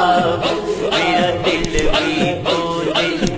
मेरा दिल भी बोले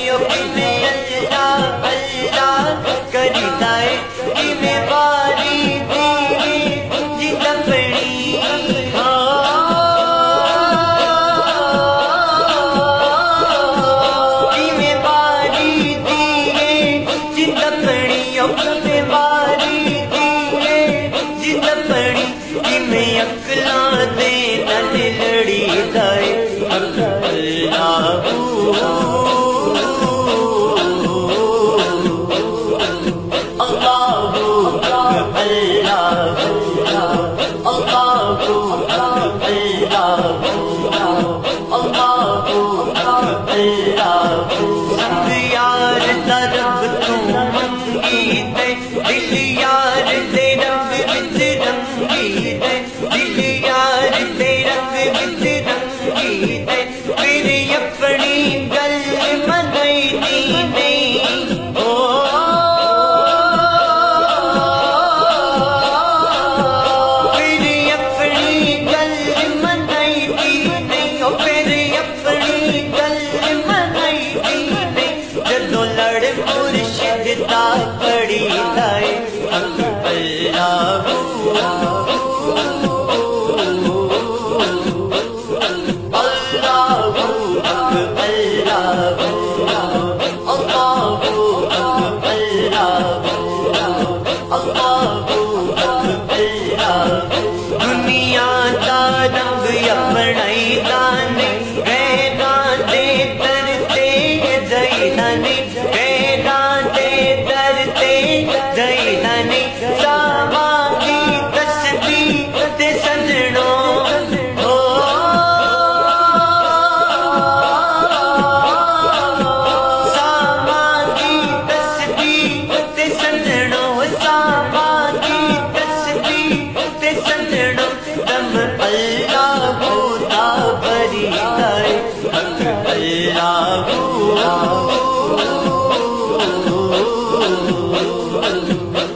न पड़ी इन अकला दे तन लड़ी दाए Hey!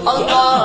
Allah